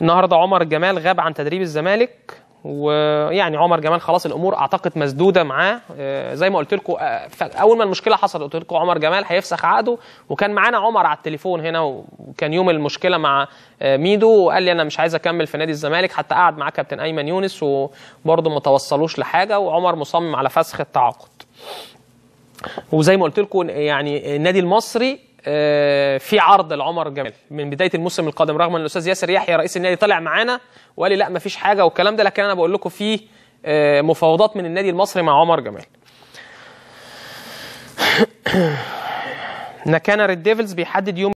النهارده عمر جمال غاب عن تدريب الزمالك ويعني عمر جمال خلاص الأمور أعتقد مسدودة معاه. آه، زي ما قلت لكم آه، أول ما المشكلة حصلت قلت لكم عمر جمال هيفسخ عقده وكان معانا عمر على التليفون هنا وكان يوم المشكلة مع آه، ميدو وقال لي أنا مش عايز أكمل في نادي الزمالك حتى قعد معاه كابتن أيمن يونس وبرضه ما توصلوش لحاجة وعمر مصمم على فسخ التعاقد. وزي ما قلت لكم يعني النادي المصري في عرض لعمر جمال. من بداية الموسم القادم رغم أن الأستاذ ياسر يحيى رئيس النادي طلع معانا وقال لي لا مفيش حاجة والكلام ده لكن أنا بقول لكم في آه، مفاوضات من النادي المصري مع عمر جمال. نكانا Red Devils بيحدد يوم